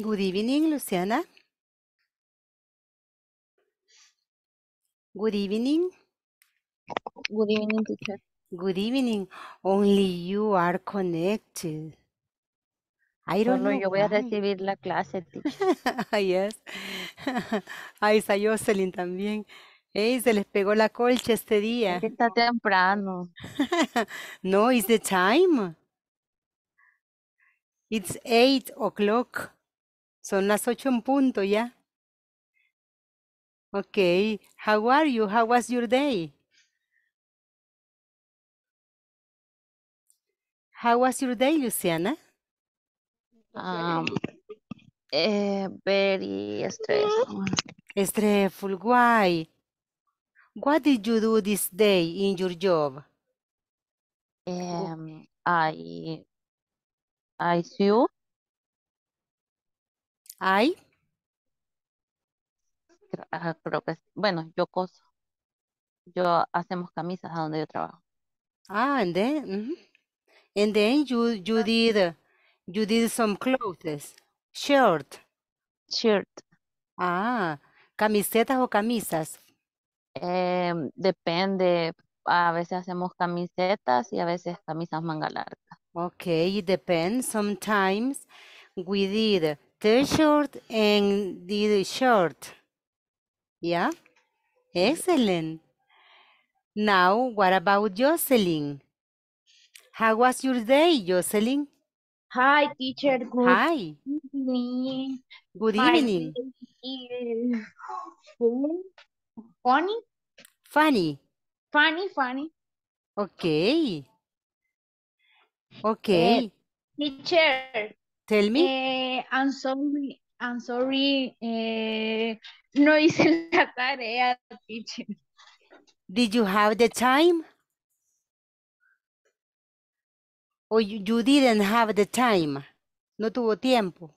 Good evening, Luciana. Good evening. Good evening, teacher. Good evening. Only you are connected. I don't Solo know yo voy a why. recibir la clase, teacher. yes. Ahí está Jocelyn también. Ey, se les pegó la colcha este Es día. que está temprano. No, it's the time. It's eight o'clock. Son las ocho en punto ya. Okay. How are you? How was your day? How was your day, Luciana? Um, eh, very stressful. Stressful. Why? What did you do this day in your job? Um, I, I sew, I ah, creo que, bueno, yo coso. Yo hacemos camisas a donde yo trabajo. ah, and then and then you you did uh, you did some clothes, shirt. Shirt. Ah, camisetas o camisas. Em, depende, a veces hacemos camisetas y a veces camisas manga larga. Okay, it depends. Sometimes we did t-shirt and did shirt. Yeah, excellent. Now, what about Jocelyn? How was your day, Jocelyn? Hi, teacher. Good Hi, evening. good My evening. day is fun- Funny, Funny. funny, funny. Okay. Okay. Eh, teacher, Tell me. eh, I'm sorry, I'm sorry. eh, no hice la tarea, teacher. Did you have the time? Or you, you didn't have the time? No tuvo tiempo.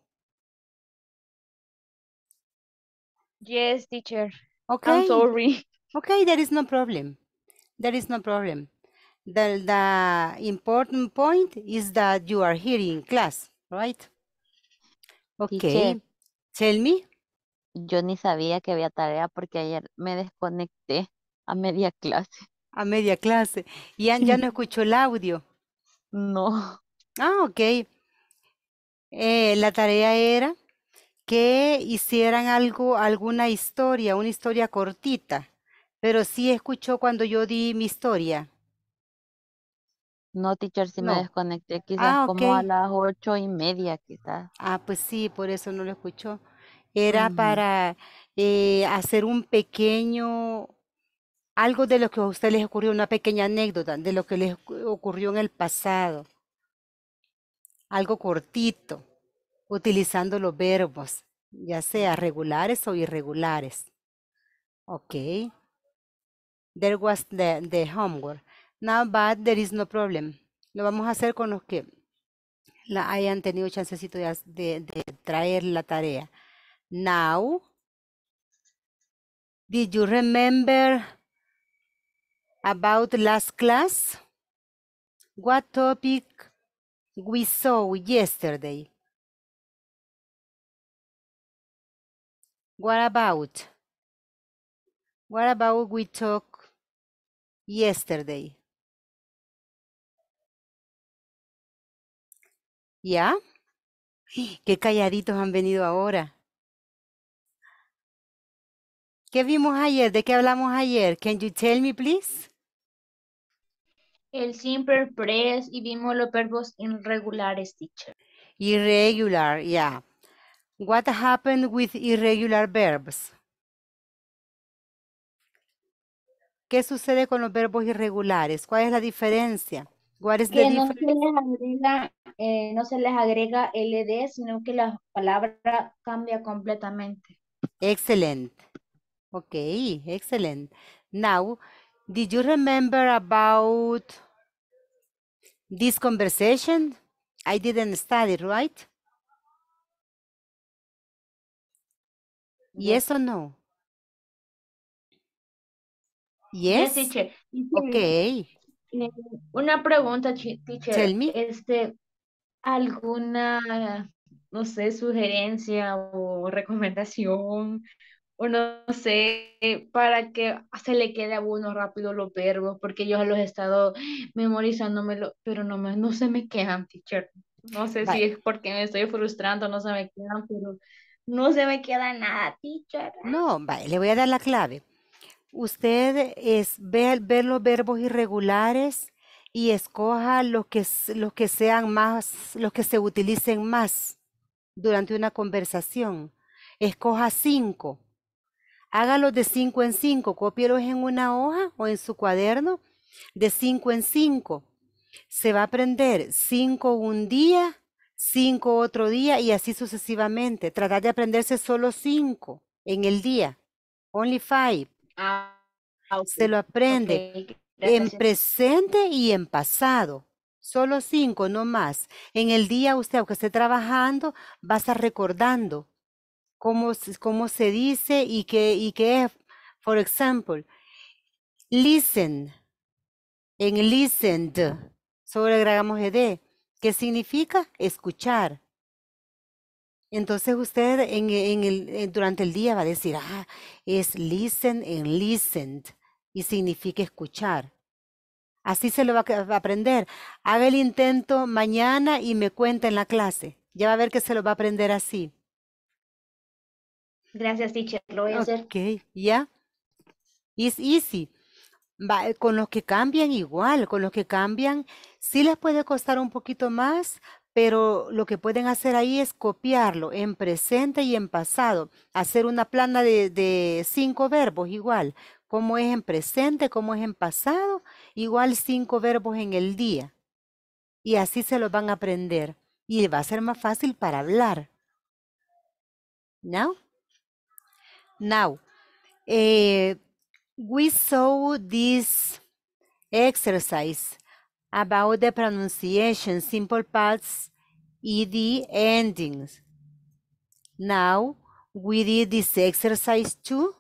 Yes, teacher. Okay. I'm sorry. Okay, there is no problem. There is no problem. The, the important point is that you are here in class, right? Okay. Teacher, Tell me. yo ni sabía que había tarea porque ayer me desconecté a media clase. A media clase. Ya, ya no escuchó el audio. No. Ah, ok. Eh, la tarea era que hicieran algo, alguna historia, una historia cortita. Pero sí escuchó cuando yo di mi historia. No, teacher, si me desconecté quizás Ah, como a las ocho y media, quizás. Ah, pues sí, por eso no lo escuchó. Era para eh, hacer un pequeño, algo de lo que a usted les ocurrió, una pequeña anécdota de lo que les ocu- ocurrió en el pasado. Algo cortito, utilizando los verbos, ya sea regulares o irregulares. Ok. There was the, the homework. Now, but there is no problem. Lo vamos a hacer con los que la hayan tenido chancecito de, de, de traer la tarea. Now, did you remember about last class? What topic we saw yesterday? What about? What about we talked yesterday? ¿Ya? Qué calladitos han venido ahora. ¿Qué vimos ayer? ¿De qué hablamos ayer? Can you tell me, please? El simple press y vimos los verbos irregulares, teacher. Irregular, yeah. What happened with irregular verbs? ¿Qué sucede con los verbos irregulares? ¿Cuál es la diferencia? What is the Que no se les agrega, eh, no se les agrega LD, sino que la palabra cambia completamente. Excellent. Okay, excellent. Now, did you remember about this conversation? I didn't study, right? Yes or no? Yes, Yes? Okay. Eh, una pregunta, teacher. Tell me. Este, ¿alguna no sé, sugerencia o recomendación, o no sé, para que se le quede a uno rápido los verbos, porque yo los he estado memorizándomelo, pero no, me, no se me quedan, teacher. No sé si es porque me estoy frustrando, no se me quedan, pero no se me queda nada, teacher. No, vaya, le voy a dar la clave. Usted es ver los verbos irregulares y escoja los que, los que sean más, los que se utilicen más durante una conversación. Escoja cinco. Hágalos de cinco en cinco. Cópielos en una hoja o en su cuaderno de cinco en cinco. Se va a aprender cinco un día, cinco otro día y así sucesivamente. Tratar de aprenderse solo cinco en el día. Only five. Ah, ok, Se lo aprende en presente y en pasado. Solo cinco, no más. En el día usted, aunque esté trabajando, va a estar recordando cómo, se- cómo se dice y qué, y qué es. For example, listen. En listened, solo agregamos ed. ¿Qué significa? Escuchar. Entonces usted en, en el, en- durante el día va a decir, ah, es listen and listened y significa escuchar. Así se lo va a aprender. Haga el intento mañana y me cuenta en la clase. Ya va a ver que se lo va a aprender así. Gracias, teacher, lo voy a hacer. Ok, ¿ya? It's easy. Va, eh, con los que cambian igual, con los que cambian, sí les puede costar un poquito más, pero lo que pueden hacer ahí es copiarlo en presente y en pasado, hacer una plana de, cinco verbos igual, como es en presente, como es en pasado, igual cinco verbos en el día. Y así se lo van a aprender. Y va a ser más fácil para hablar. ¿No? Now, eh, we saw this exercise about the pronunciation, simple past, ed endings. Now, we did this exercise too.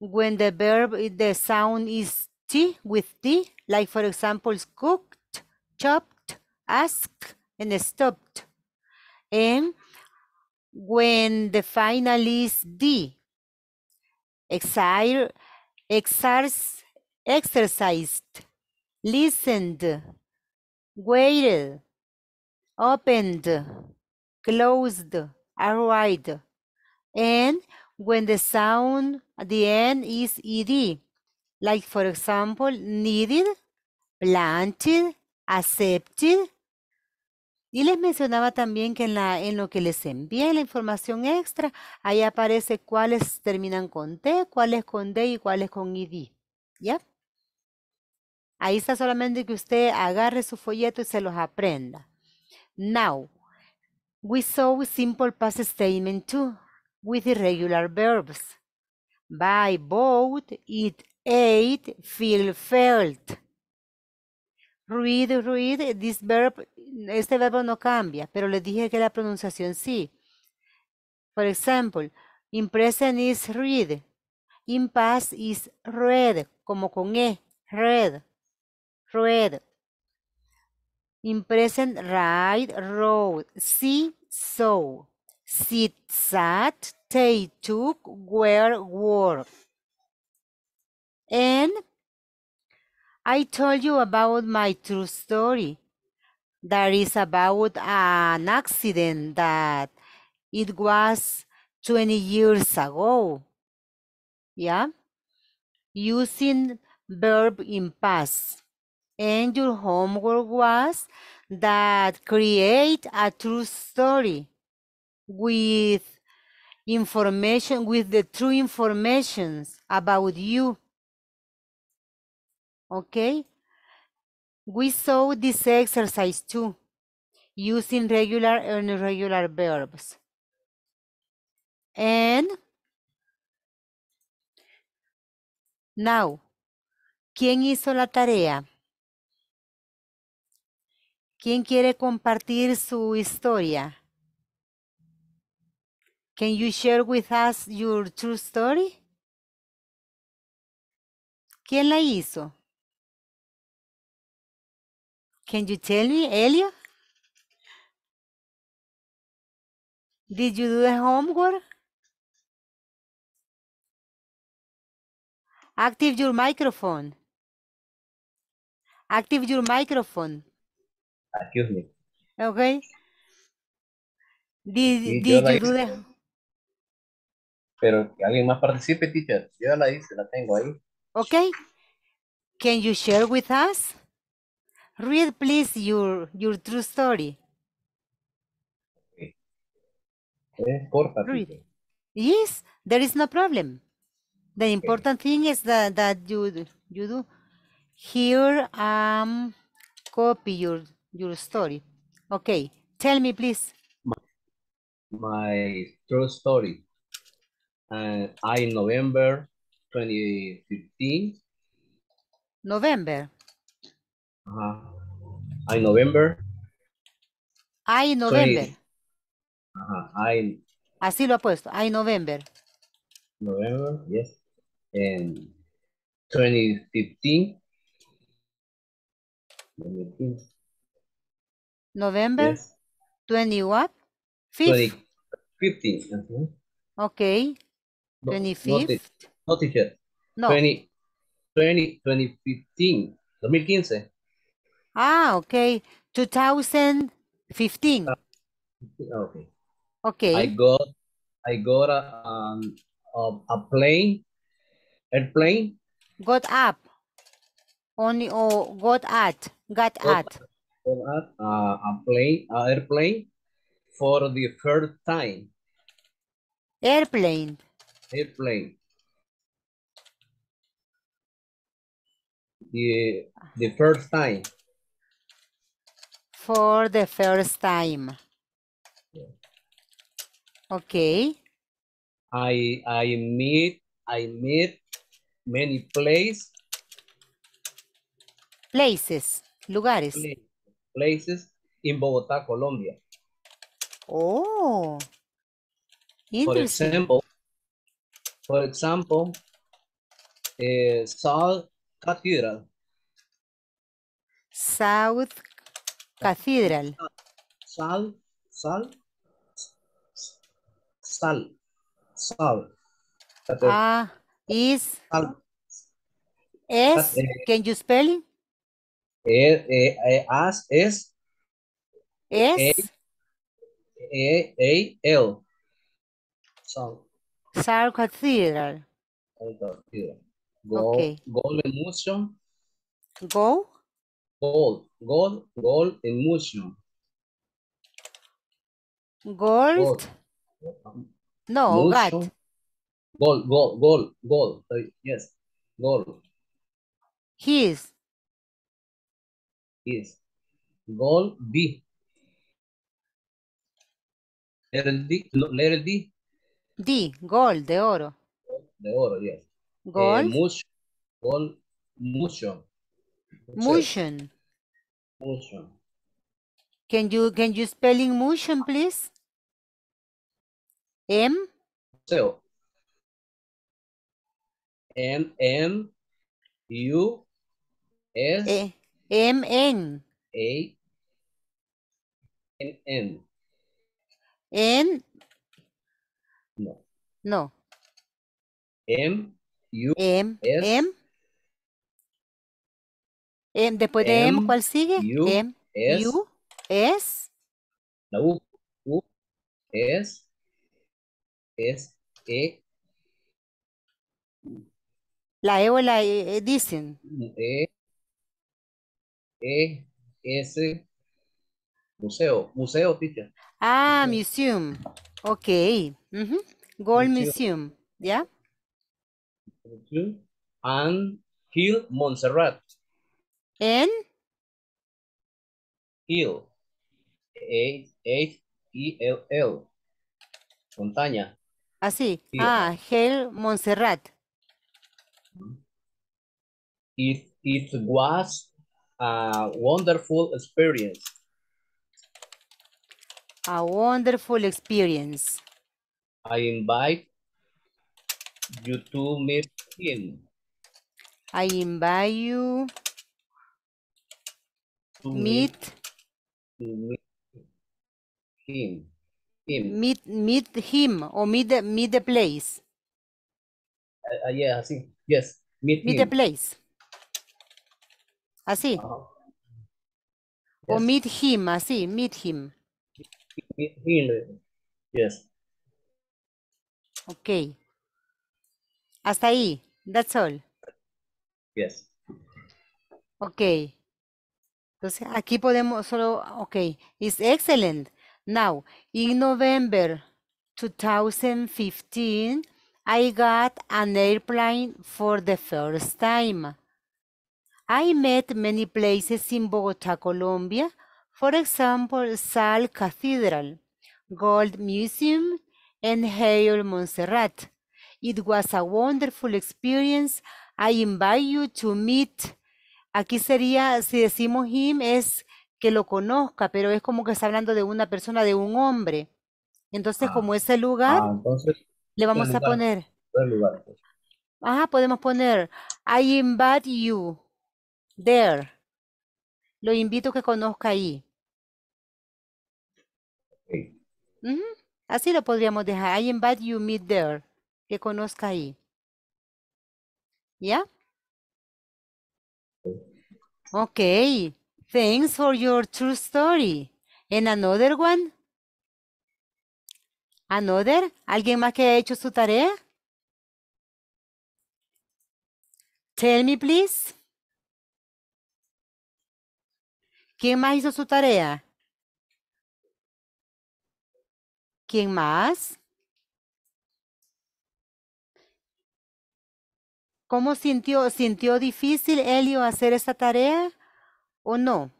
When the verb, the sound is t with t, like for example, cooked, chopped, asked, and stopped. And when the final is d, exerc- exercised, listened, waited, opened, closed, arrived. And when the sound at the end is ed, like for example, needed, planted, accepted. Y les mencionaba también que en, la, en lo que les envié la información extra, ahí aparece cuáles terminan con T, cuáles con D y cuáles con ID. ¿Ya? Ahí está solamente que usted agarre su folleto y se los aprenda. Now, we saw simple past statement too, with irregular verbs. Buy, bought, eat, ate, feel, felt. Read, read, this verb, este verbo no cambia, pero les dije que la pronunciación sí. For example, in present is read, in past is read, como con E, read, read. In present, rode, see, saw, sit, sat, take, took, were, wore. And I told you about my true story. That is about an accident that it was 20 years ago. Yeah? Using verb in past. And your homework was that create a true story with information, with the true informations about you. Okay? We saw this exercise too, using regular and irregular verbs. And now, ¿quién hizo la tarea? ¿Quién quiere compartir su historia? Can you share with us your true story? ¿Quién la hizo? Can you tell me, Elio? Did you do the homework? Active your microphone. Active your microphone. Excuse me. Okay. Did, Sí, did you do the Pero que alguien más participe, teacher. Yo ya la hice, la tengo ahí. okay? Can you share with us? Read please your your true story. Es corta, Read. Yes, there is no problem. The important thing is that, that you you do. Here um copy your your story. Okay, tell me please. My true story. Uh, I in November 2015. November. Uh, I November. I November. Uh, I Así lo ha puesto. I November. November, yes. And 2015. 2015, November Yes. 20 what? Fifth. 2015. uh-huh. Okay. No, no, 25th. te- no, teacher. No. 20, 20, 2015. 2015. Ah, okay. 2015. Okay. Okay. I got I got a um a, a plane airplane Got up. Only or got at. Got Got at. A, a plane a airplane for the first time Airplane. airplane the the first time For the first time. Okay. I I meet I meet many place Places. Lugares. Places in Bogotá Colombia Oh. For example, for example, uh, Salt Cathedral, South Cathedral. Sal, Sal, Sal, Sal, Ah, is Sal, S. Can you spell it? Eh, eh, eh, as S S. A A L, Sal. Sal Cathedral. Gold, Okay. Gold Emulsion, Go. Gold, Gold, Gold Emulsion, Gold. Gold. No, got. Emulsion. Gold, gold, gold, gold. yes, gold His. Is gold B. Letter D, letter D, D. Gold. De oro. de oro, yes. Eh, Gold. mush, gold, motion. Motion. Motion. Can you can you spelling motion, please? M. So, M, M, U, S, E, M. N. A, N, N. N. No. No. M, U, M. S. M. M. Después de M, M, ¿cuál sigue? U, M. S, U. S. la U, U, S, S, E, La E o la E, eh, dicen. E, E, S, museo, museo, teacher. Ah, Museum. museum. Ok. Gold Museum. ¿Ya? And Hill Montserrat. N. Hill. H, H, E, L, L. Montaña. Así. Hill. Ah, Hell Montserrat. It, it was a wonderful experience. A wonderful experience. I invite you to meet him. I invite you To meet meet him. Him. Meet, meet him or meet the, meet the place. Uh, yeah, así. Yes. Meet Meet the place. Así. Ajá. O meet him, así. Meet him. Meet him. Yes. Ok. Hasta ahí. That's all. Yes. Ok. Entonces aquí podemos solo, ok. It's excellent. Now, in November 2015, I got an airplane for the first time. I met many places in Bogota, Colombia. For example, Sal Cathedral, Gold Museum, and Hail Montserrat. It was a wonderful experience. I invite you to meet. Aquí sería, si decimos him, es que lo conozca, pero es como que está hablando de una persona, de un hombre. Entonces, Ah, como ese lugar, Ah, entonces, le vamos a poner, lugar. pues. ajá, podemos poner, I invite you there. Lo invito a que conozca ahí. Ok. Ujú, Así lo podríamos dejar. I invite you meet there. Que conozca ahí. ¿Ya? Okay. Thanks for your true story. And another one? Another? ¿Alguien más que haya hecho su tarea? Tell me, please. ¿Quién más hizo su tarea? ¿Quién más? ¿Cómo sintió? ¿Sintió difícil Elio hacer esta tarea o no?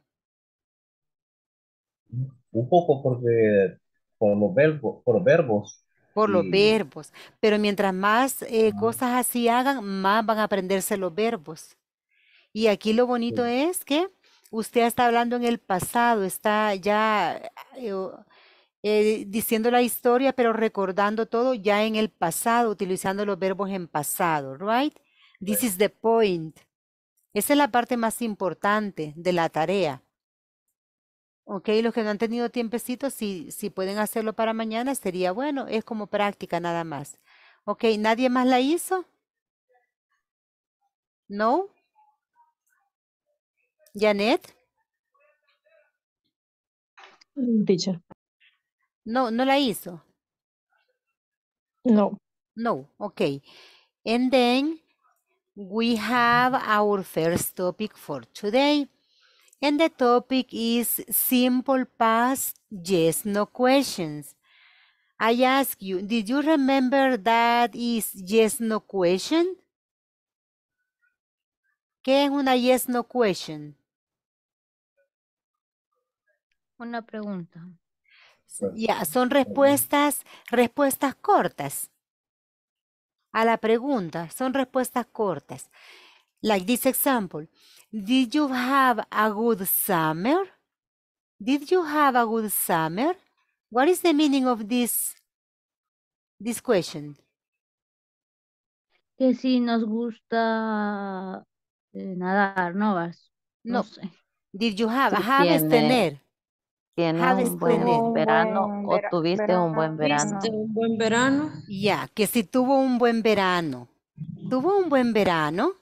Un poco porque por los verbos, por verbos. Por los y- verbos. Pero mientras más eh, Ah. cosas así hagan, más van a aprenderse los verbos. Y aquí lo bonito Sí. es que usted está hablando en el pasado, está ya eh, o- eh, diciendo la historia, pero recordando todo ya en el pasado, utilizando los verbos en pasado, right? This is the point. Esa es la parte más importante de la tarea. Ok, los que no han tenido tiempecito, si, si pueden hacerlo para mañana, sería bueno, es como práctica nada más. Ok, ¿nadie más la hizo? ¿No? ¿Janet? Mm, teacher. No, no la hizo. No. No, okay. And then we have our first topic for today. And the topic is simple past yes no questions. I ask you, did you remember that is yes no question? ¿Qué es una yes no question? Una pregunta. Ya, son respuestas, respuestas cortas a la pregunta, son respuestas cortas. Like this example, did you have a good summer? Did you have a good summer? What is the meaning of this, this question? Que si nos gusta eh, nadar, ¿no vas? No, sé. did you have, Si have tiene- tener. ¿Tienes un buen tener. verano buen o tuviste un buen verano? ¿Tuviste un buen verano? Ya, que si tuvo un buen verano. ¿Tuvo un buen verano?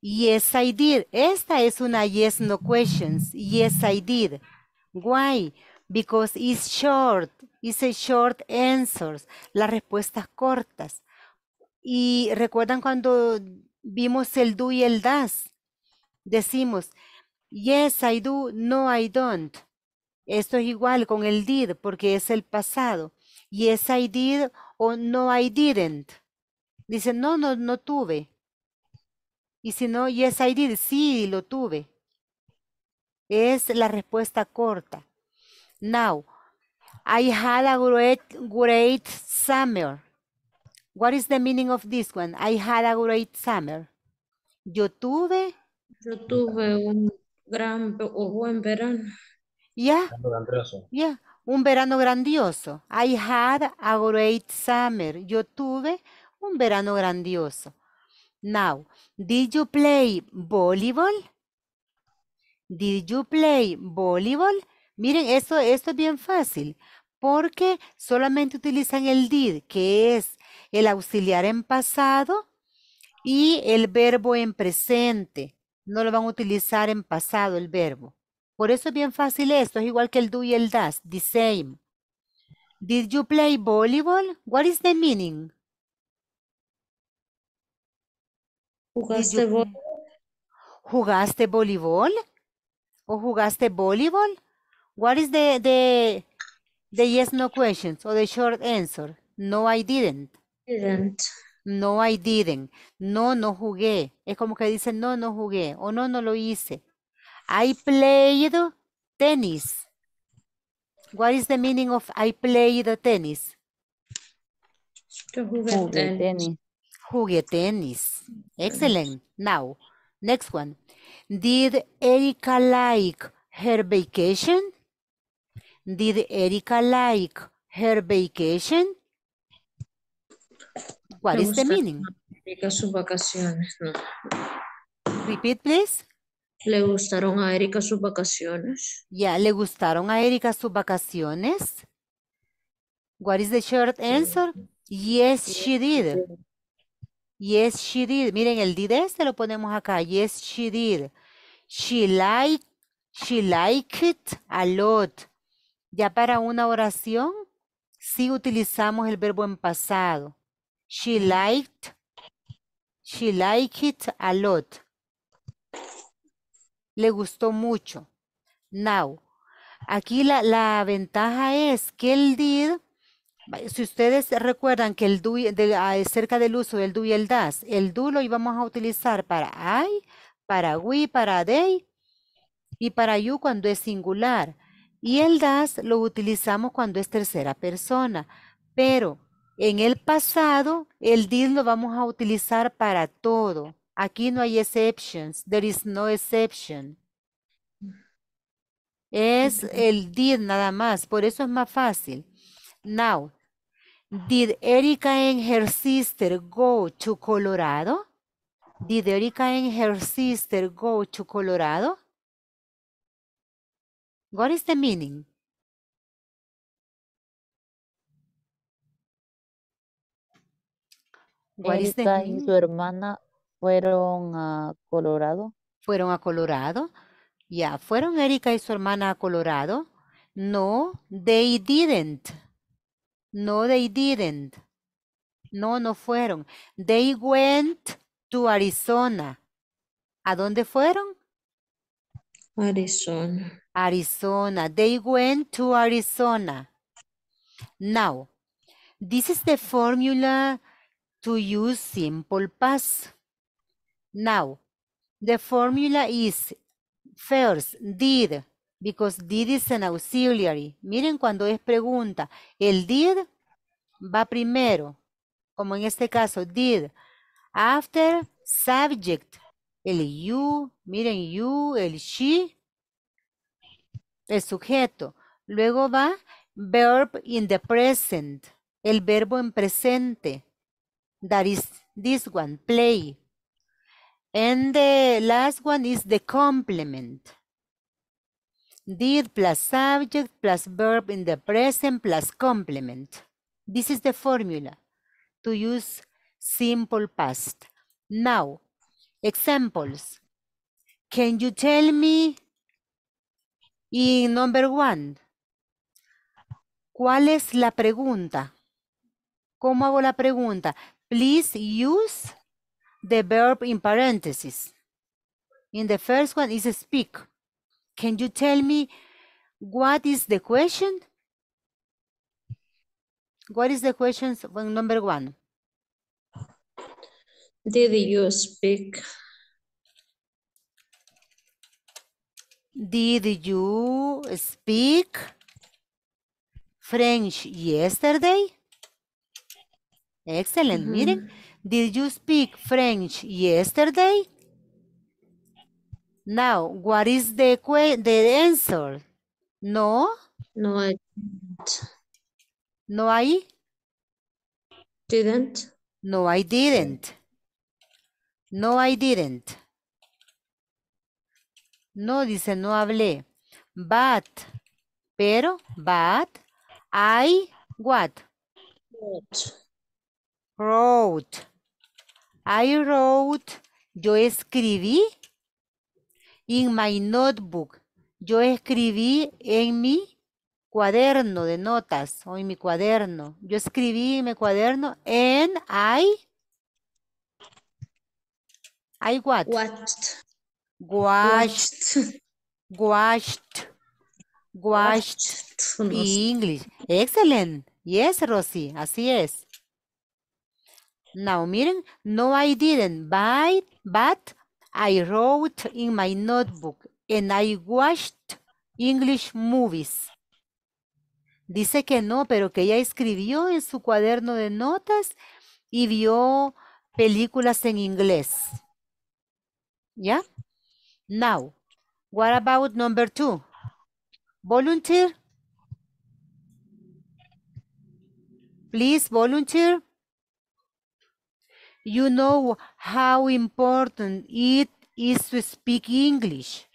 Yes, I did. Esta es una yes, no questions. Yes, I did. Why? Because it's short. It's a short answers. Las respuestas cortas. Y recuerdan cuando vimos el do y el das. Decimos, yes, I do, no, I don't. Esto es igual con el did porque es el pasado. Yes, I did o no, I didn't. Dice, no, no, no tuve. Y si no, yes, I did, sí, lo tuve. Es la respuesta corta. Now, I had a great, great summer. What is the meaning of this one? I had a great summer. Yo tuve, Yo tuve un gran o buen verano. grandioso. ya, un verano grandioso. I had a great summer. Yo tuve un verano grandioso. Now, did you play volleyball? Did you play volleyball? Miren, esto, esto es bien fácil, porque solamente utilizan el did, que es el auxiliar en pasado, y el verbo en presente. No lo van a utilizar en pasado el verbo. Por eso es bien fácil esto, es igual que el do y el das, the same. Did you play volleyball? What is the meaning? ¿Jugaste you- vos? ¿Jugaste voleibol? ¿O jugaste voleibol? What is the, the, the yes no questions or the short answer? No, I didn't. Didn't. No, I didn't. No, no jugué. Es como que dicen, no, no jugué. O no, no lo hice. I played tennis. What is the meaning of I played tennis? Yo jugué Jugué tenis. tenis. Jugué tenis. Excellent. Now, next one. Did Erika like her vacation? Did Erika like her vacation? What is the meaning? Erika sus vacaciones, ¿no? Repeat, please. ¿Le gustaron a Erika sus vacaciones? Ya, ¿le gustaron a Erika sus vacaciones? What is the short answer? Yes, she did. Yes, she did. Miren, el did este lo ponemos acá. Yes, she did. She liked, she liked it a lot. Ya para una oración, sí utilizamos el verbo en pasado. She liked, she liked it a lot. Le gustó mucho. Now, aquí la, la ventaja es que el did, si ustedes recuerdan que el do, de- ah, acerca del uso del do y el das, el do lo íbamos a utilizar para I, para we, para they y para you cuando es singular. Y el das lo utilizamos cuando es tercera persona. Pero en el pasado, el did lo vamos a utilizar para todo. Aquí no hay exceptions. There is no exception. Es el did nada más, por eso es más fácil. Now, did Erika and her sister go to Colorado? Did Erika and her sister go to Colorado? What is the meaning? What is the Erika y su hermana fueron a Colorado. ¿Fueron a Colorado? Ya, ¿fueron Erika y su hermana a Colorado? No, they didn't. No, they didn't. No, no fueron. They went to Arizona. ¿A dónde fueron? Arizona. Arizona. They went to Arizona. Now, this is the formula to use simple past. Now, the formula is first did, because did is an auxiliary. Miren cuando es pregunta, el did va primero, como en este caso, did. After subject, el you, miren you, el she, el sujeto. Luego va verb in the present, el verbo en presente. That is this one, play. And the last one is the complement. Did plus subject plus verb in the present plus complement. This is the formula to use simple past. Now, examples. Can you tell me in number one, ¿cuál es la pregunta? ¿Cómo hago la pregunta? Please use the verb in parentheses. In the first one is speak. Can you tell me what is the question? What is the question for number one? Did you speak? Did you speak French yesterday? Excellent. Miren, did you speak French yesterday? Now, what is the the answer? No, No, I didn't. no I, Didn't. no I didn't. No I didn't. No dice no hablé. But, pero, but I what? What? Wrote. I wrote. Yo escribí in my notebook. Yo escribí en mi cuaderno de notas o en mi cuaderno. Yo escribí en mi cuaderno and I I what? Watched. Watched. Washed. No sé. English. Excellent. Yes, Rosy. Así es. Now, miren, no, I didn't, but, but I wrote in my notebook and I watched English movies. Dice que no, pero que ella escribió en su cuaderno de notas y vio películas en inglés. ¿Ya? Now, what about number two? Volunteer? Please volunteer. You know how important it is to speak English.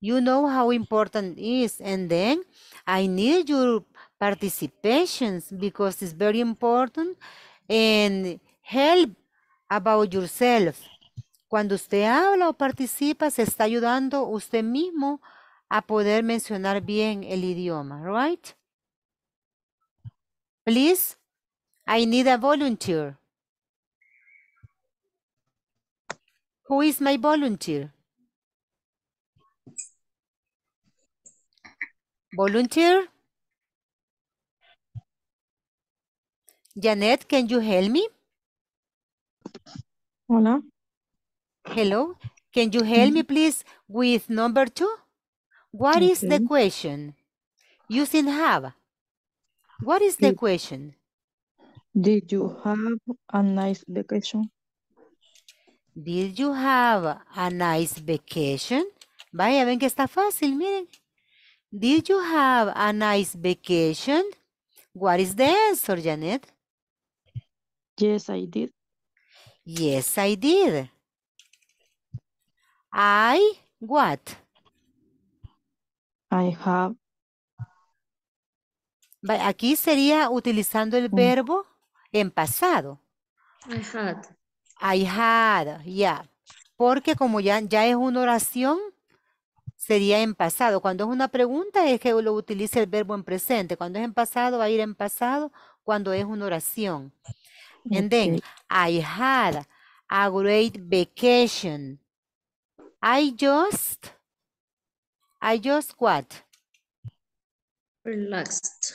You know how important it is. And then I need your participations because it's very important and help about yourself. Cuando usted habla o participa, se está ayudando usted mismo a poder mencionar bien el idioma, right? Please, I need a volunteer. Who is my volunteer? Volunteer? Janet, can you help me? Hola. Hello, can you help me mm-hmm. please with number two? What is the Okay. question? Using have. What is the Did- question? Did you have a nice vacation? Did you have a nice vacation? Vaya, ven que está fácil, miren. Did you have a nice vacation? What is the answer, Janet? Yes, I did. Yes, I did. I what? I have Aquí sería utilizando el Mm. verbo en pasado. I had. I had, ya. Porque como ya, ya es una oración, sería en pasado. Cuando es una pregunta es que lo utiliza el verbo en presente. Cuando es en pasado va a ir en pasado cuando es una oración. And then, okay. I had a great vacation. I just, I just what? Relaxed.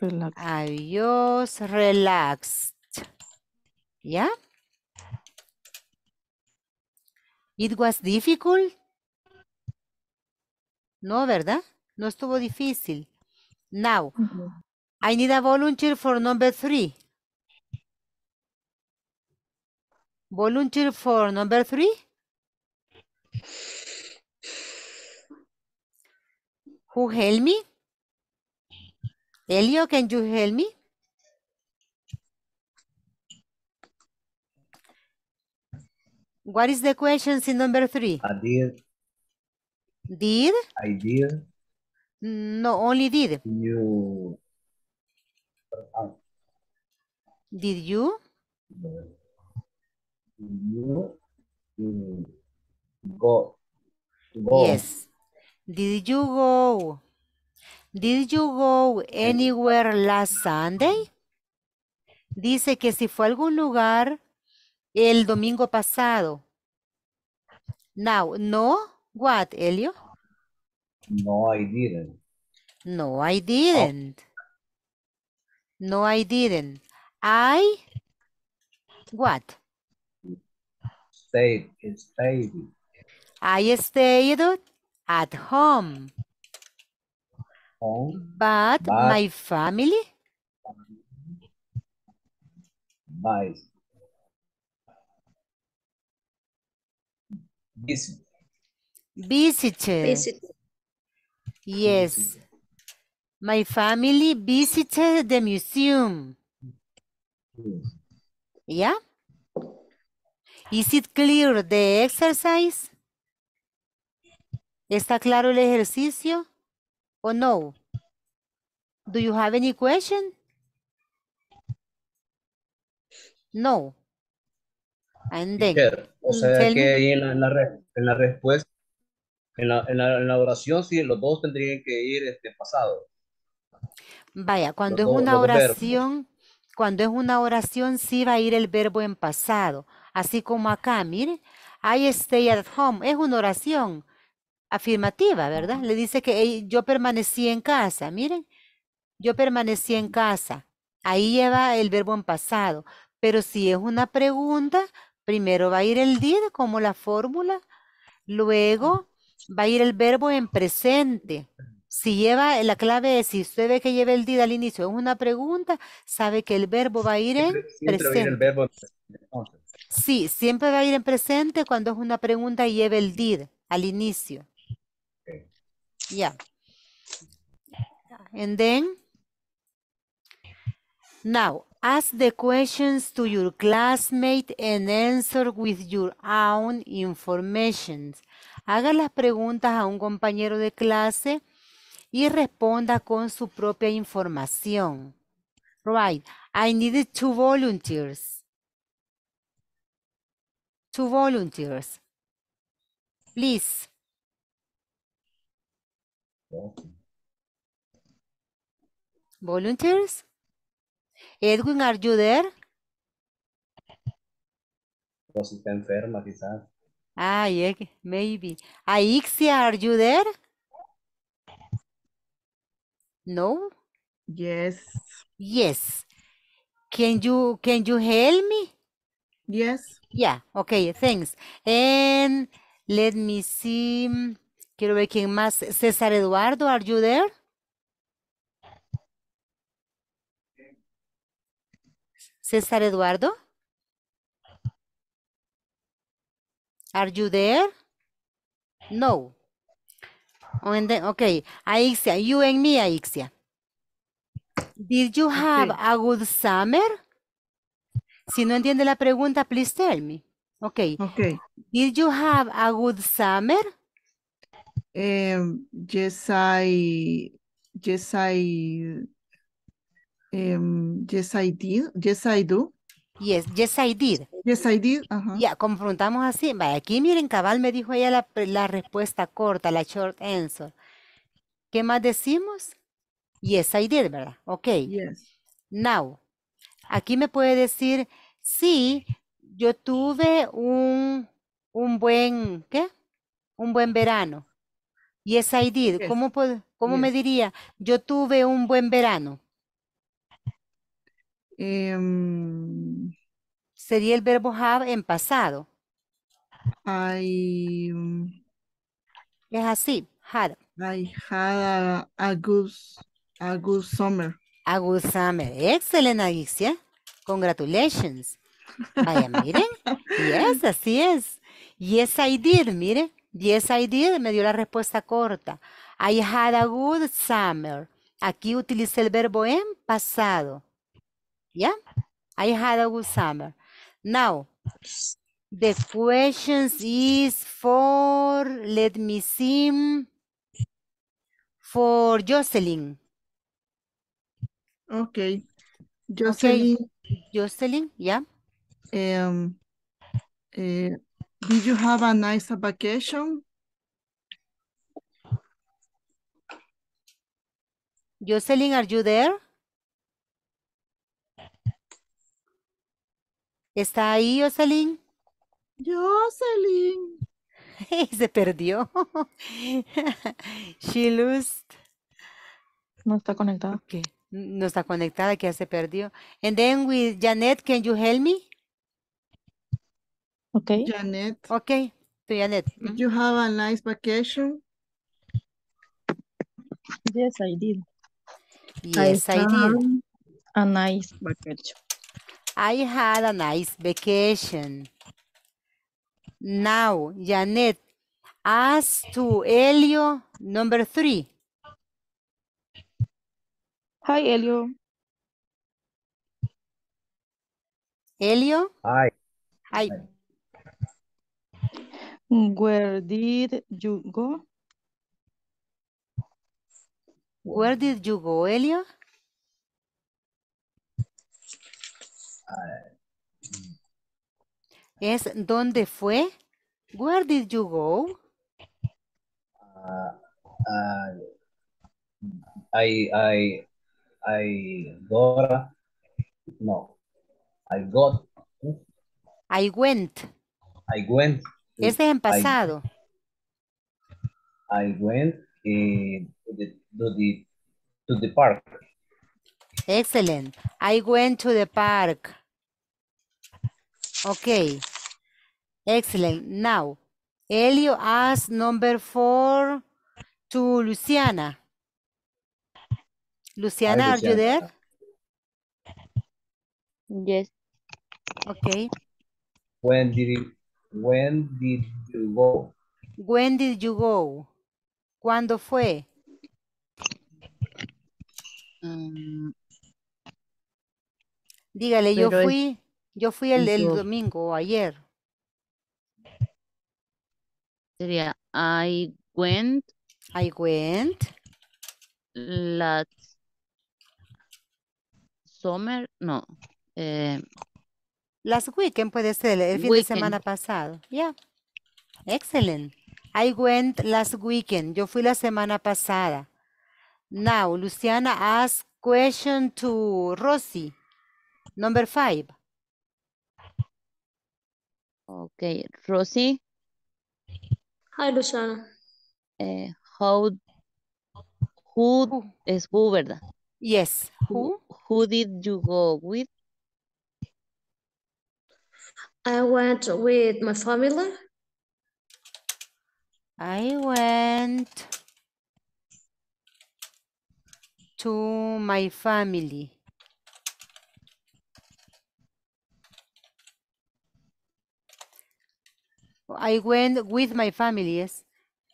Relax. I just relaxed. ¿Ya? It was difficult. No, ¿verdad? No estuvo difícil. Now. I need a volunteer for number three. Volunteer for number three? Who help me? Elio, can you help me? What is the question in number three? I did. Did? I did. No, only did. You. Did you? You. you go. Go. Yes. Did you go? Did you go anywhere last Sunday? Dice que si fue a algún lugar el domingo pasado. Now, no, what, Elio? No, I didn't. No, I didn't. No, I didn't. I, what? Stayed. Stayed. I stayed at home, Home. but But- my family By. Visit. visited. Visit. Yes. My family visited the museum. Yeah? Is it clear the exercise? ¿Está claro el ejercicio? ¿O no? Do you have any question? No. Teacher, o Mm, sea que ahí en la, en la, re- en la respuesta, en la, en la, en la oración, sí, los dos tendrían que ir este, pasado. vaya, cuando Los es dos, una verbos. oración, cuando es una oración, sí va a ir el verbo en pasado. Así como acá, mire, I stay at home. Es una oración afirmativa, ¿verdad? Le dice que "Ey, yo permanecí en casa. Miren, yo permanecí en casa. Ahí lleva el verbo en pasado. Pero si es una pregunta, primero va a ir el did como la fórmula, luego va a ir el verbo en presente. Si lleva, la clave es, si usted ve que lleva el did al inicio, es una pregunta, sabe que el verbo va a ir en Siempre, a ir el presente. verbo. entonces. Sí, siempre va a ir en presente cuando es una pregunta y lleva el did al inicio. Ok. Yeah. And then, now, ask the questions to your classmate and answer with your own information. Haga las preguntas a un compañero de clase y responda con su propia información. Right. I needed two volunteers. Two volunteers. Please. Volunteers? Edwin, are you there? O si está enferma, quizás. Ah, yeah, maybe. Aixia, are you there? No? Yes. Yes. Can you can you help me? Yes. Yeah, okay, thanks. And let me see. Quiero ver quién más. César Eduardo, are you there? César Eduardo? Are you there? No. And then, okay, Aixia, you and me, Aixia. Did you have Okay. a good summer? Si no entiende la pregunta, please tell me. Okay. Okay. Did you have a good summer? Um, yes, I, yes, I, um, yes, I did. Yes, I do. Yes, yes, I did. Yes, I did. Ajá. Ya, confrontamos así. Vaya, aquí miren, cabal me dijo ella la, la respuesta corta, la short answer. ¿Qué más decimos? Yes, I did, ¿verdad? Ok. Yes. Now, aquí me puede decir, sí, yo tuve un, un buen, ¿qué? Un buen verano. Yes, I did. Yes, ¿Cómo, puedo- cómo me diría? Yo tuve un buen verano. Um, Sería el verbo have en pasado. I, Es así, had. I had a, a good, a good summer. A good summer. Excellent, Alicia. Congratulations. Vaya, miren. Yes, así es. Yes, I did, mire. Yes, I did. Me dio la respuesta corta. I had a good summer. Aquí utilicé el verbo en pasado. ¿Ya? I had a good summer. Now, the questions is for, let me see, for Jocelyn. Okay. Jocelyn, Jocelyn, yeah. um, eh, did you have a nice vacation? Jocelyn, are you there? ¿Está ahí, Jocelyn? Jocelyn. Se perdió. She lost. No está conectada. Okay. No está conectada, que ya se perdió. And then with Janet, can you help me? Okay. Janet, Okay, to Janet. did you have a nice vacation? Yes, I did. Yes, I did. A nice vacation. I had a nice vacation. Now, Janet, ask to Elio number three. Hi, Elio. Elio, Ay, hi. Where did you go? Where did you go, Elio? Es ¿dónde fue? Where did you go? Uh, uh, I, I, I got, no, I got, I went. I went. Ese es en I- pasado. I went eh, to, the, to the to the park. Excellent. I went to the park. Okay. Excellent. Now, Elio asked number four to Luciana. Luciana, are you there? Yes. Okay. When did it, when did you go? When did you go? ¿Cuándo fue? Mm, Dígale, yo fui, yo fui el, domingo o ayer. sería I went I went. last summer. No. Eh, Last weekend puede ser, el fin de Weekend. semana pasado. Yeah. Excellent. I went last weekend. Yo fui la semana pasada. Now, Luciana asked question to Rosy. Number five. Okay. Rosie, Hi, Luciana. eh, how, who Who? es who, ¿verdad? Yes. Who? Who did you go with? I went with my family. I went to my family. I went with my family, yes.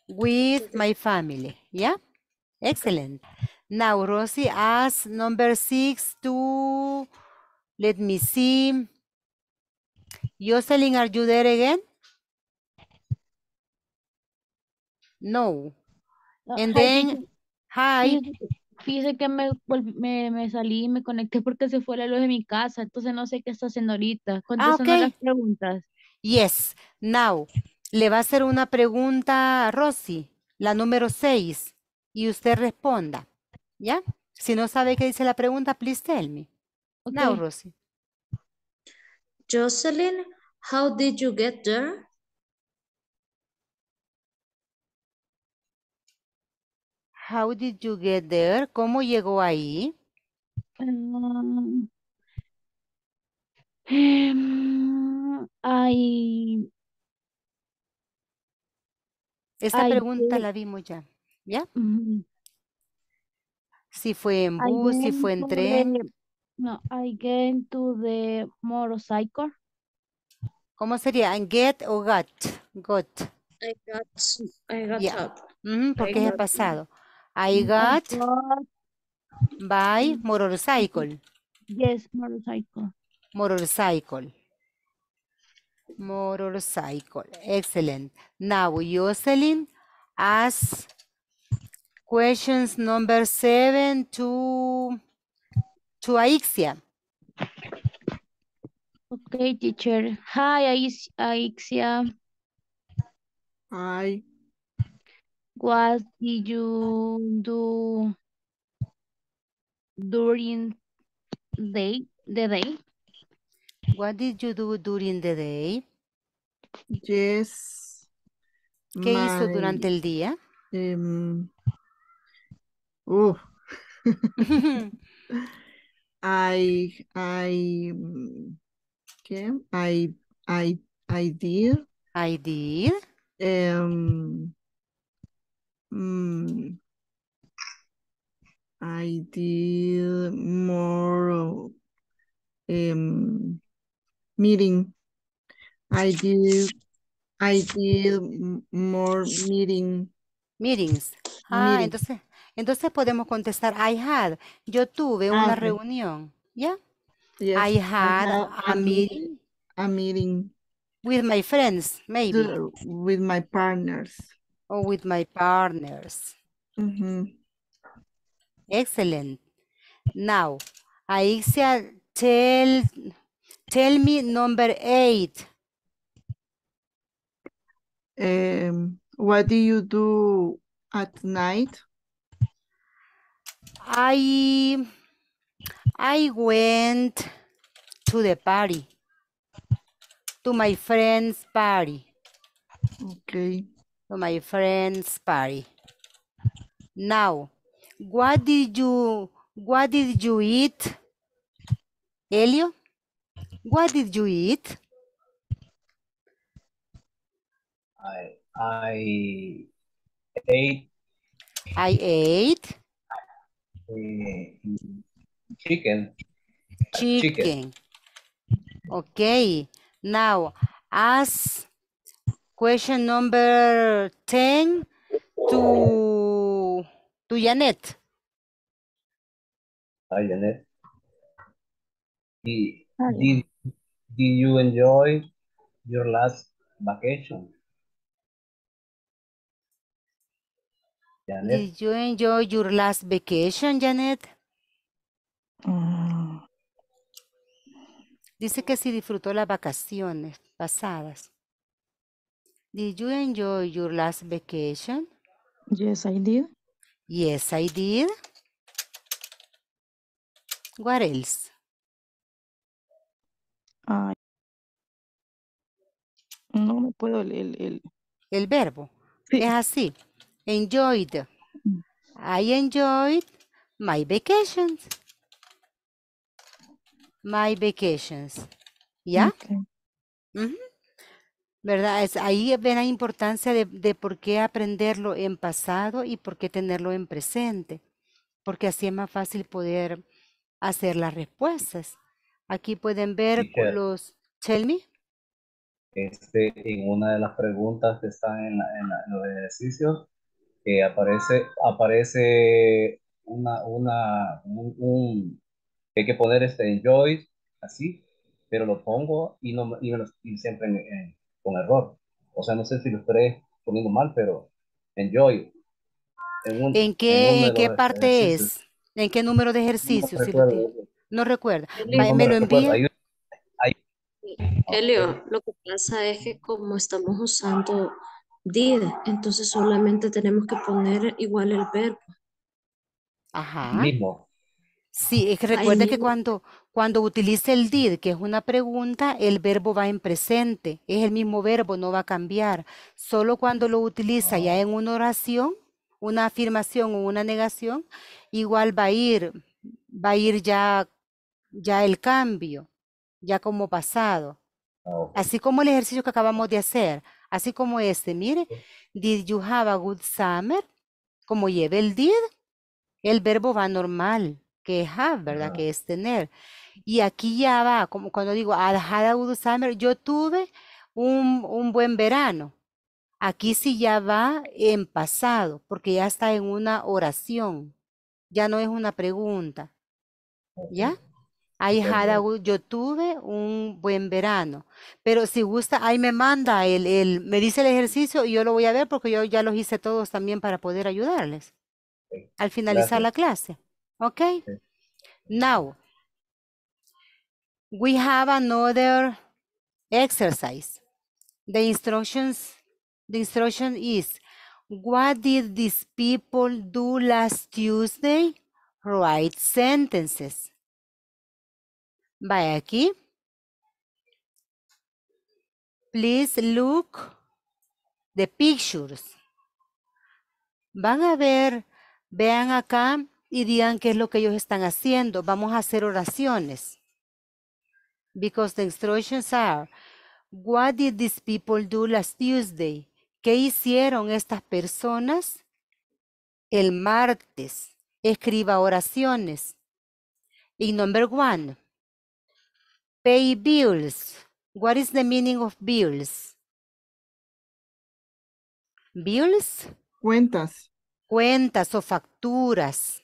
With my family, yeah? Excellent. Now, Rosie asked number six to, let me see. Jocelyn, are you there again? No. And then, hi. fíjese- que me, me, me salí y me conecté porque se fue la luz de mi casa, entonces no sé qué está haciendo ahorita. Contestando ok. las preguntas. Yes. Now, le va a hacer una pregunta a Rosy, la número 6, y usted responda. ¿Ya? Si no sabe qué dice la pregunta, please tell me. Now. Rosy. Jocelyn, how did you get there? How did you get there? ¿Cómo llegó ahí? Um, em, I, Esta I pregunta la vimos ya. ¿Ya? mm, Si fue en I bus, si fue en tren. the- no, I get to the motorcycle. ¿Cómo sería? ¿En get o got? Got. I got, I got Yeah. up. Ujú, porque es el pasado. I I got- by motorcycle. yes, motorcycle. Motorcycle. Motorcycle. Excellent. Now, Jocelyn, ask questions number seven to, to Aixia. Okay, teacher. Hi, Ais- Aixia. I What did you do during day, the day? What did you do during the day? yes. ¿Qué hizo durante el día? em, uh, I I ¿qué? I I I did I did. um mm, I did more um meeting. I did I did more meeting Meetings. Ah, Meeting. entonces, entonces podemos contestar I had. Yo tuve una Ah, ok. reunión. ¿Ya? yes I had a meeting a meeting with my friends, maybe, with my partners. or with my partners. Mhm. Excellent. Now, Aixia, tell, tell me number eight. Um, what do you do at night? I, I went to the party, to my friend's party, Okay. to my friend's party. Now, what did you, what did you eat? Elio, what did you eat? I, I ate I ate eh, chicken. chicken. Okay, now ask question number 10 to, to Janet. Hi, Janet. Did, Hi. did, did you enjoy your last vacation? Janet, Did you enjoy your last vacation, Janet? Mm, Dice que si disfrutó las vacaciones pasadas. Did you enjoy your last vacation? Yes, I did. Yes, I did. What else? Ay. no me puedo el, el, el- El verbo. sí, Es así. Enjoyed. Mm. I enjoyed my vacations. My vacations. ¿Ya? ok. Ujú. ¿Verdad? Es, ahí ven la importancia de, de por qué aprenderlo en pasado y por qué tenerlo en presente. Porque así es más fácil poder hacer las respuestas. Aquí pueden ver Teacher. los... Tell me. este, en una de las preguntas que están en, la- en la- en los ejercicios, que aparece, aparece una, una, un, un- hay que poner este enjoy, así, pero lo pongo y, no, me- y, y siempre en- en- con error. O sea, no sé si lo estoy poniendo mal, pero enjoy. En, un, ¿En en qué, de qué parte ejercicios. es? ¿En qué número de No ejercicios? Si lo recuerdo, tiene? No recuerda. Elio, ¿Me lo recuerdo. envía? Elio, lo que pasa es que como estamos usando did, entonces solamente tenemos que poner igual el verbo. Ajá. mismo. Sí, es que Ahí recuerde que cuando, cuando utilice el did, que es una pregunta, el verbo va en presente. Es el mismo verbo, no va a cambiar. Solo cuando lo utiliza ya en una oración, una afirmación o una negación, igual va a ir, va a ir ya, ya el cambio, ya como pasado. Así como el ejercicio que acabamos de hacer, así como este, mire, did you have a good summer? Como lleve el did, el verbo va normal, que es have, ¿verdad? Que es tener. Y aquí ya va, como cuando digo, I had a good summer, yo tuve un, un buen verano. Aquí sí ya va en pasado, porque ya está en una oración, ya no es una pregunta, ¿ya? I had a Entiendo. good- yo tuve un buen verano. Pero si gusta, ahí me manda el, el, me dice el ejercicio y yo lo voy a ver porque yo ya los hice todos también para poder ayudarles al finalizar la clase. ¿Ok? Sí. Now, we have another exercise. The instructions, the instruction is, what did these people do last Tuesday? Write sentences. Vaya aquí. Please look the pictures. Van a ver, vean acá y digan qué es lo que ellos están haciendo. Vamos a hacer oraciones. Because the instructions are, what did these people do last Tuesday? ¿Qué hicieron estas personas el martes? Escriba oraciones. Y number one, pay bills. What is the meaning of bills? Bills, Cuentas. cuentas o facturas.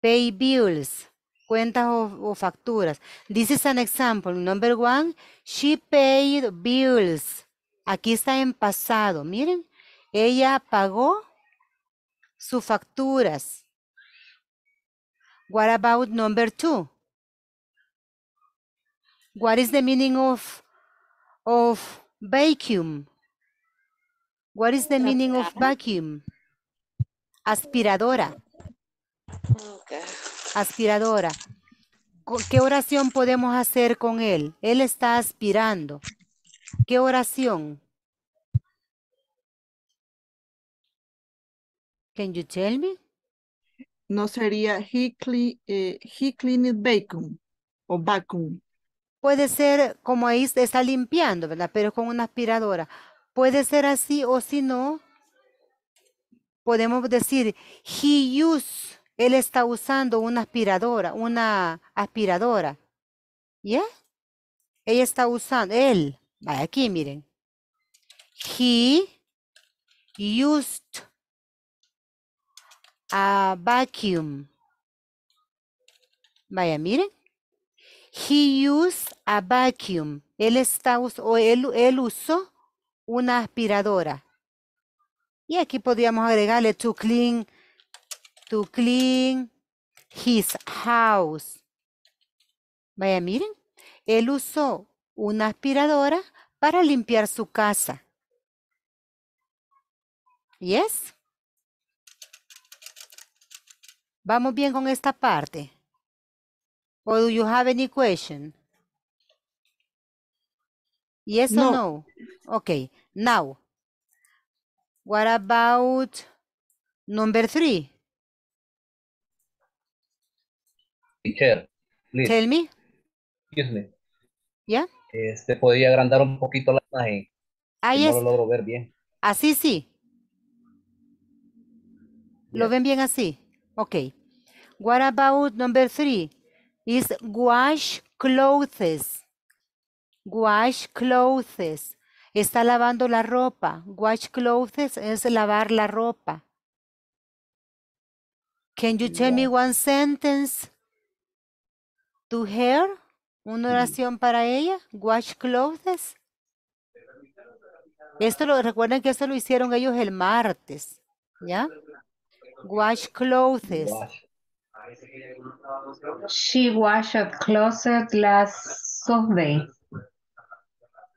Pay bills, cuentas o, o facturas. This is an example. Number one, she paid bills. Aquí está en pasado. Miren, ella pagó sus facturas. What about number two? What is the meaning of of vacuum? What is the meaning of vacuum? Aspiradora, Okay. aspiradora. ¿Qué oración podemos hacer con él? Él está aspirando. ¿Qué oración? Can you tell me? No sería he, cle- eh, he cleaned vacuum o vacuum. Puede ser como ahí está limpiando, ¿verdad? Pero con una aspiradora. Puede ser así o si no, podemos decir, he used, él está usando una aspiradora, una aspiradora. ¿Ya? Ella está usando, él, aquí, miren. He used a vacuum. Vaya, miren. He used a vacuum. Él está o él, él usó una aspiradora. Y aquí podríamos agregarle to clean, to clean his house. Vaya, miren. Él usó una aspiradora para limpiar su casa. Yes. Vamos bien con esta parte. Or do you have any question? Yes No. or no? Okay. Now, what about number three? Teacher, please, Tell me. excuse me. ¿Ya? Este, podría agrandar un poquito la imagen, Ahí es. no lo logro ver bien. Así sí. ¿Lo ven bien así? Ok. What about number three? Is wash clothes. Wash clothes. Está lavando la ropa. Wash clothes es lavar la ropa. Can you tell me one sentence to her? Una oración para ella. Wash clothes. Esto lo recuerden que esto lo hicieron ellos el martes, ¿ya? Wash clothes. Wash. She washed closet last Sunday.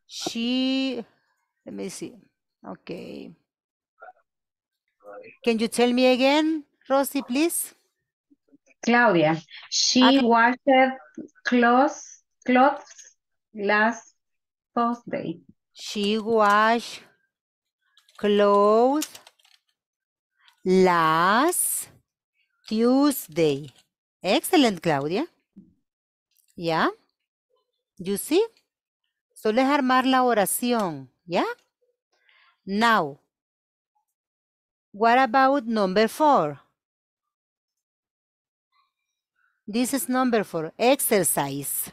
She, let me see. Okay. Can you tell me again, Rosie, please? Claudia, she Okay. washed clothes, clothes last Thursday. She washed clothes last Tuesday. Excellent, Claudia. ¿Ya? You see? Solo es armar la oración, ¿ya? Now, what about number four? This is number four, exercise.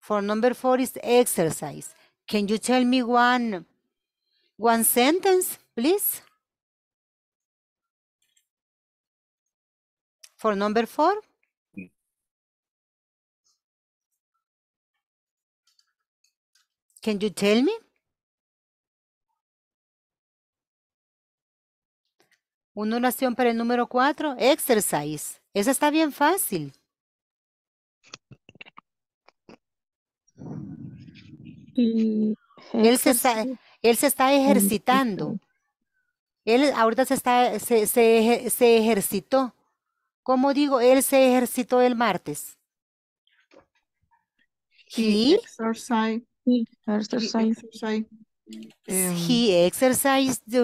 For number four is exercise. Can you tell me one, one sentence, please? For number four? Can you tell me? Una oración para el número cuatro, exercise. Esa está bien fácil. Él se está, él se está ejercitando. Él ahorita se está, se, se, se ejercitó. ¿Cómo digo? Él se ejercitó el martes. He He, exercise. He Exercise. he exercised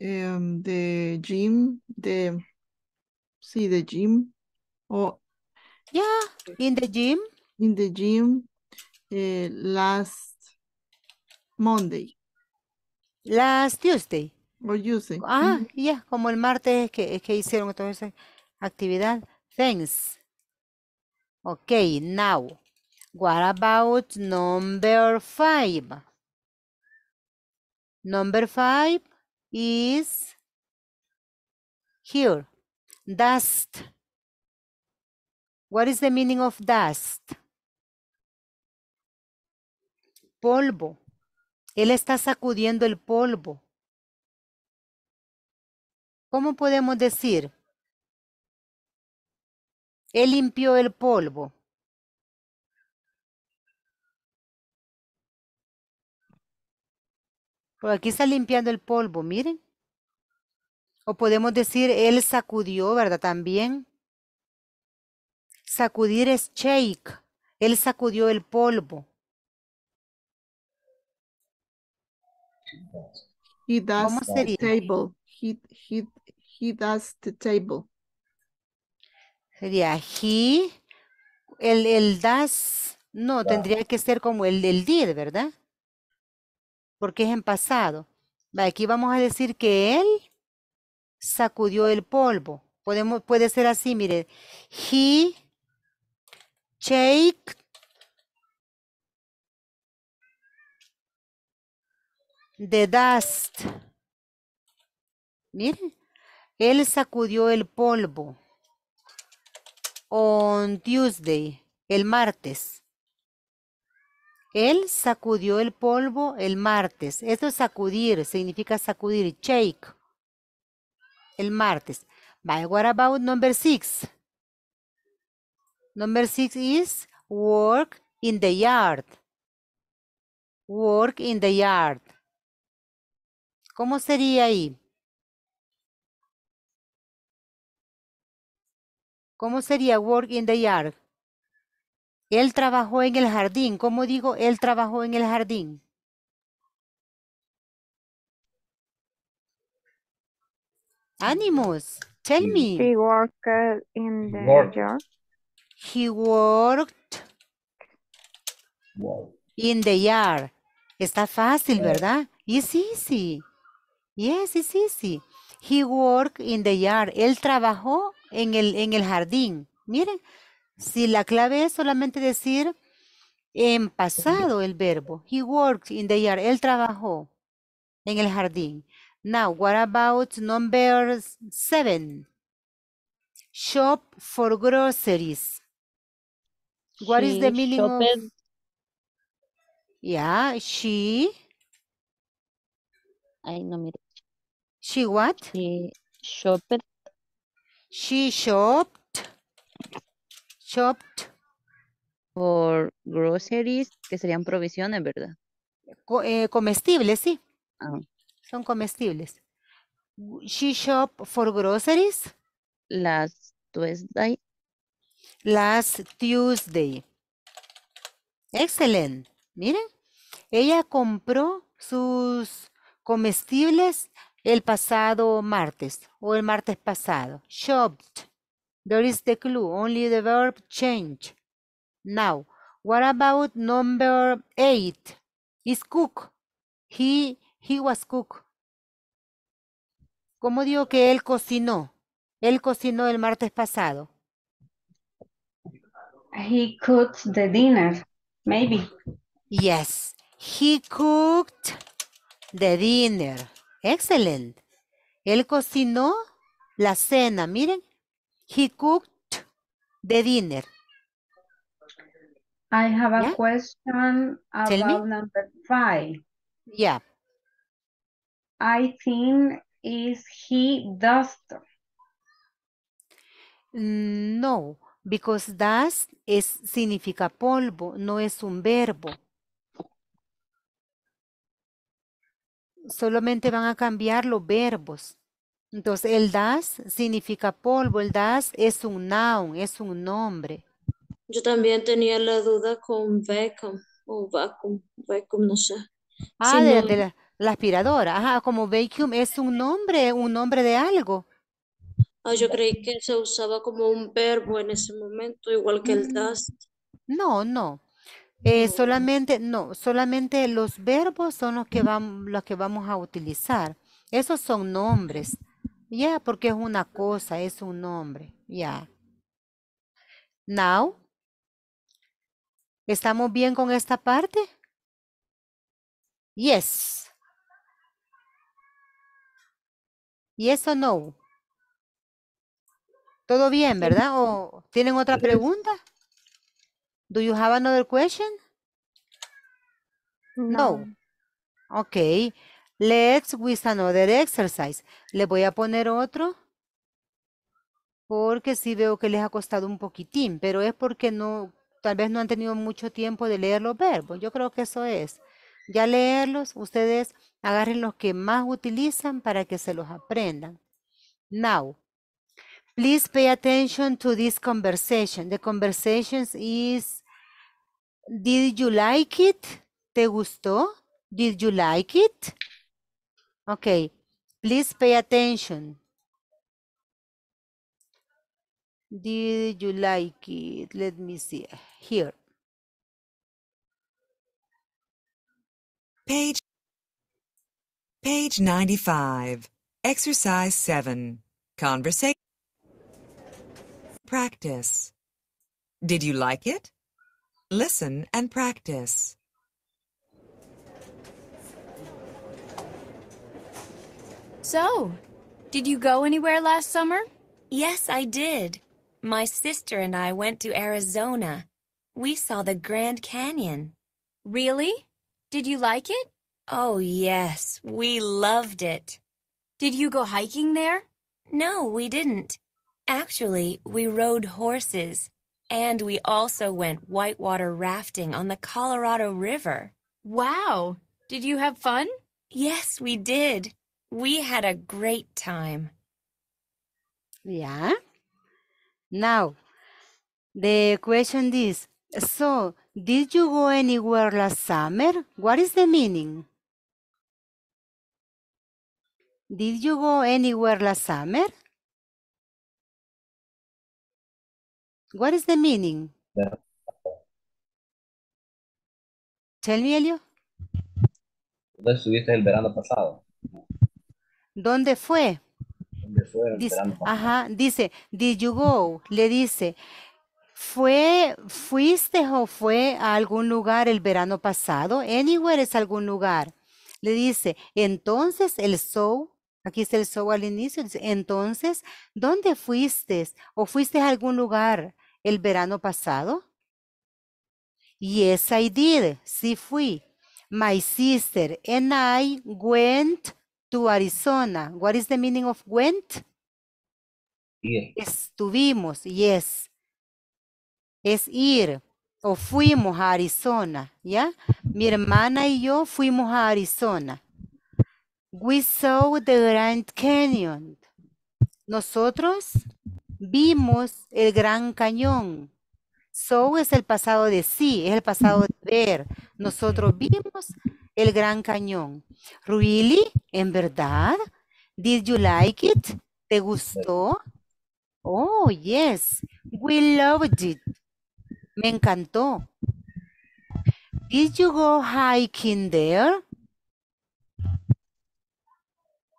um, the gym, the, sí, the gym, or yeah, in the gym in the gym eh, last Monday last Tuesday. Or. Ah, Mhm. ya, como el martes que, que hicieron toda esa actividad. Thanks. Okay, now, what about number five? Number five is here, dust. What is the meaning of dust? Polvo. Él está sacudiendo el polvo. ¿Cómo podemos decir? Él limpió el polvo. Por aquí está limpiando el polvo, miren. O podemos decir, él sacudió, ¿verdad? También. Sacudir es shake. Él sacudió el polvo. He does ¿Cómo sería? table. He, he, he does the table. Sería he, el, el das, no, tendría que ser como el, el did, ¿verdad? Porque es en pasado. Va, Aquí vamos a decir que él sacudió el polvo. Podemos, puede ser así, mire. He shake the dust. Miren, él sacudió el polvo on Tuesday, el martes. Él sacudió el polvo el martes. Esto es sacudir, significa sacudir, shake. El martes. But what about number six? Number six is work in the yard. Work in the yard. ¿Cómo sería ahí? ¿Cómo sería work in the yard? Él trabajó en el jardín. ¿Cómo digo? Él trabajó en el jardín. Ánimos. Tell me. She worked in the yard. He worked Wow. in the yard. Está fácil, ¿verdad? It's easy. Yes, it's easy. He worked in the yard. Él trabajó en el, en el jardín. Miren, si la clave es solamente decir en pasado el verbo. He worked in the yard. Él trabajó en el jardín. Now, what about number seven? Shop for groceries. What is the meaning of? shopped- Yeah, she, Ay, no, mire. she what? She shopped She shopped, shopped, for groceries, que serían provisiones, ¿verdad? co- eh, comestibles, sí, Ah, son comestibles. She shop for groceries last Tuesday. last Tuesday. Excelente. Miren, ella compró sus comestibles el pasado martes o el martes pasado. Shopped. There is the clue. Only the verb change. Now, what about number eight? Is cook. He, he was cook. ¿Cómo digo que él cocinó? Él cocinó el martes pasado. He cooked the dinner, maybe. Yes, he cooked the dinner. Excellent. Él cocinó la cena. Miren, he cooked the dinner. I have a Yeah. question about number five. Yeah. I think is he dust. No, because dust es, significa polvo, no es un verbo. Solamente van a cambiar los verbos. Entonces, el das significa polvo, el das es un noun, es un nombre. Yo también tenía la duda con vacuum o vacuum, vacuum, no sé. Ah, Si de, no- de la, la aspiradora. Ajá, como vacuum es un nombre, un nombre de algo. Ah, yo creí que se usaba como un verbo en ese momento, igual que el Mm. dust. No, no. Eh, No. solamente, no, solamente los verbos son los que vamos, los que vamos a utilizar. Esos son nombres. Ya, porque es una cosa, es un nombre. Ya. Now, ¿estamos bien con esta parte? Yes. Yes o no? ¿Todo bien, verdad? ¿O tienen otra pregunta? Do you have another question? No. Okay. Let's with another exercise. Le voy a poner otro. porque sí veo que les ha costado un poquitín, pero es porque no, tal vez no han tenido mucho tiempo de leer los verbos. Yo creo que eso es. Ya leerlos, ustedes agarren los que más utilizan para que se los aprendan. Now, please pay attention to this conversation. The conversation is, did you like it? ¿Te gustó? Did you like it? Okay, please pay attention. Did you like it? Let me see. Here. Page Page 95. Exercise 7. Conversation. Practice. Did you like it? Listen and practice. So, did you go anywhere last summer? Yes, I did. My sister and I went to Arizona. We saw the Grand Canyon. Really? Did you like it? Oh, yes, we loved it. Did you go hiking there? No, we didn't. Actually, we rode horses. And we also went whitewater rafting on the Colorado River. Wow. Did you have fun? Yes, we did. We had a great time. Yeah. Now, the question is, so, did you go anywhere last summer? What is the meaning? Did you go anywhere last summer? What is the meaning? Tell me, Elio. ¿Dónde estuviste el verano pasado? ¿Dónde fue? ¿Dónde fue el Dice, verano pasado? ajá, dice, did you go? Le dice, ¿fue, fuiste o fue a algún lugar el verano pasado? Anywhere es algún lugar. Le dice, entonces el so, aquí está el so al inicio, dice, entonces, ¿dónde fuiste? ¿O fuiste a algún lugar el verano pasado? Yes, I did. Sí fui. My sister and I went to Arizona. What is the meaning of went? Estuvimos, yes. Es ir o fuimos a Arizona, ¿ya? Mi hermana y yo fuimos a Arizona. We saw the Grand Canyon. Nosotros vimos el Gran Cañón. So es el pasado de sí, es el pasado de ver. Nosotros vimos el Gran Cañón. Really? ¿En verdad? Did you like it? ¿Te gustó? Oh, yes. We loved it. Me encantó. Did you go hiking there?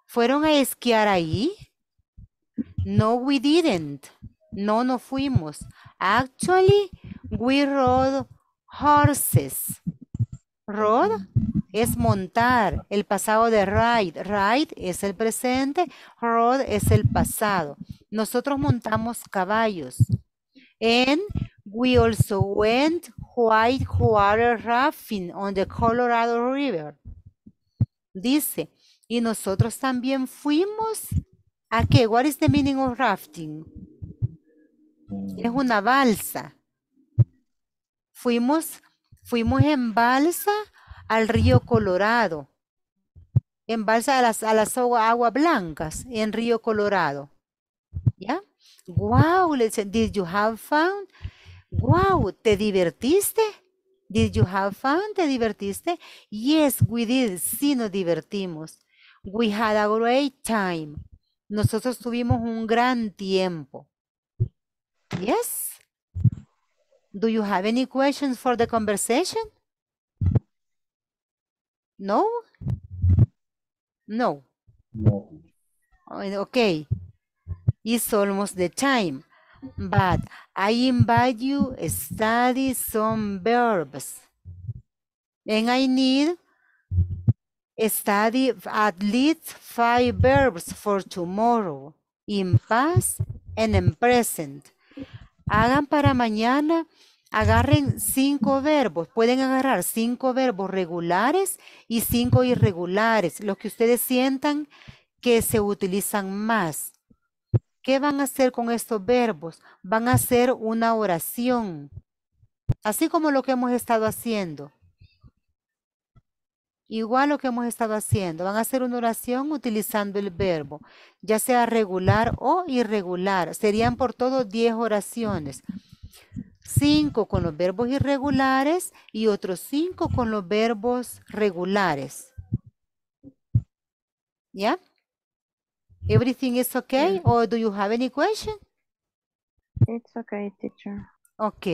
¿Fueron a esquiar ahí? No, we didn't. No, no fuimos. Actually, we rode horses. Rode es montar, el pasado de ride. Ride es el presente, rode es el pasado. Nosotros montamos caballos. And we also went whitewater rafting on the Colorado River. Dice, y nosotros también fuimos a qué? What is the meaning of rafting? Es una balsa. Fuimos, fuimos en balsa al río Colorado. En balsa a las, a las agua- aguas blancas, en río Colorado. ¿Ya? Wow, did you have fun? Wow, ¿te divertiste? Did you have fun? ¿Te divertiste? Yes, we did. Sí, nos divertimos. We had a great time. Nosotros tuvimos un gran tiempo. Yes? Do you have any questions for the conversation? No? No. No. Okay. It's almost the time. But I invite you to study some verbs. And I need study at least five verbs for tomorrow in past and in present. Hagan para mañana, agarren cinco verbos. Pueden agarrar cinco verbos regulares y cinco irregulares, los que ustedes sientan que se utilizan más, ¿Qué van a hacer con estos verbos? Van a hacer una oración. Así como lo que hemos estado haciendo. Igual lo que hemos estado haciendo. Van a hacer una oración utilizando el verbo, ya sea regular o irregular. Serían por todo 10 oraciones. 5 con los verbos irregulares y otros 5 con los verbos regulares. ¿Ya? Everything is okay? Or do you have any question? It's okay, teacher. Ok.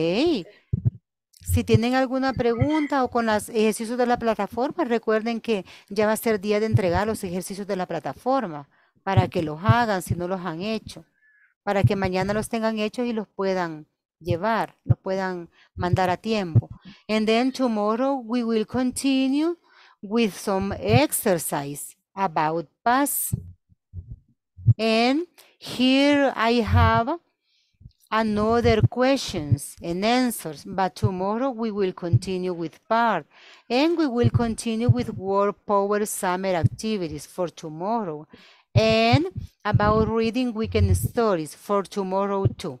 Si tienen alguna pregunta o con los ejercicios de la plataforma, recuerden que ya va a ser día de entregar los ejercicios de la plataforma para que los hagan si no los han hecho, para que mañana los tengan hechos y los puedan llevar, los puedan mandar a tiempo. And then tomorrow we will continue with some exercise about past. And here I have another questions and answers, but tomorrow we will continue with part and we will continue with World Power Summer activities for tomorrow and about reading weekend stories for tomorrow too.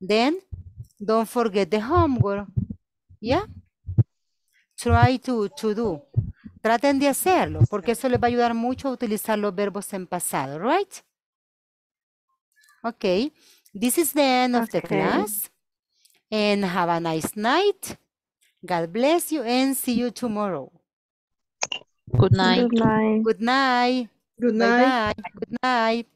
Then don't forget the homework. Yeah? Try to, to do. Traten de hacerlo porque eso les va a ayudar mucho a utilizar los verbos en pasado, right? Okay. This is the end of the class. And have a nice night. God bless you and see you tomorrow. Good night. Good night. Good night. Good night. Bye bye. Good night.